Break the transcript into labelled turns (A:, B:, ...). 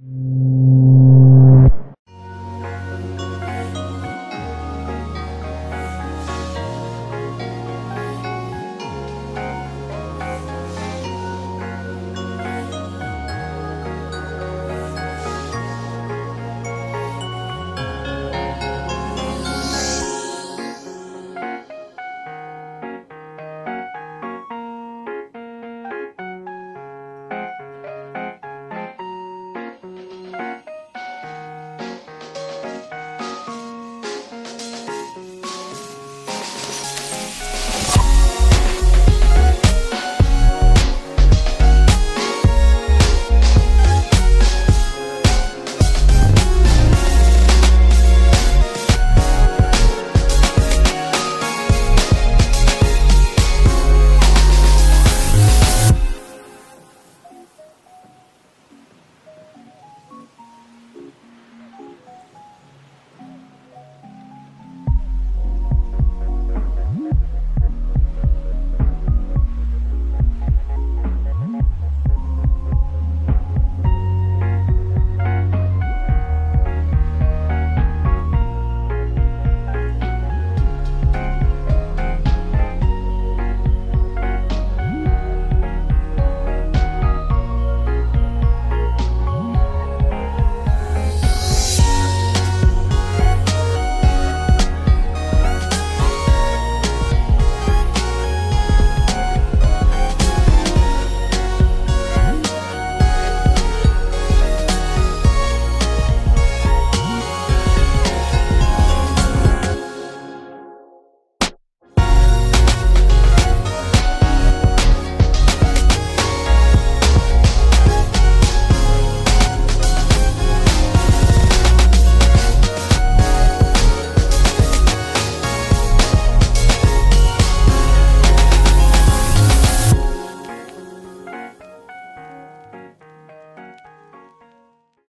A: you